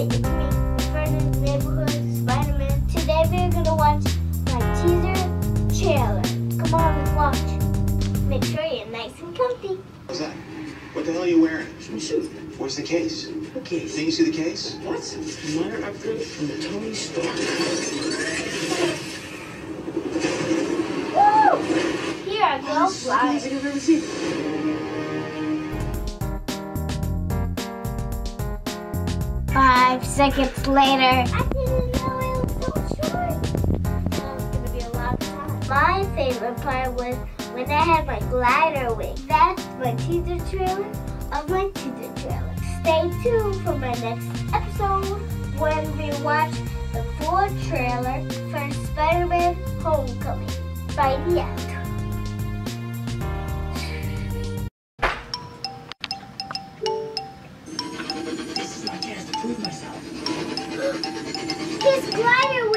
Hey, it's me, Fernand's Neighborhood Spider-Man. Today we're gonna watch my teaser trailer. Come on, let's watch. Make sure you're nice and comfy. What's that? What the hell are you wearing? Swimsuit. Where's the case? Okay. Didn't you see the case? What? Minor upgrade from the Tony Stark. Woo! Here I go, fly. Amazing I've ever seen. A seconds later. My favorite part was when I had my glider wing. That's my teaser trailer of my teaser trailer. Stay tuned for my next episode when we watch the full trailer for Spider-Man Homecoming. Spidey out. This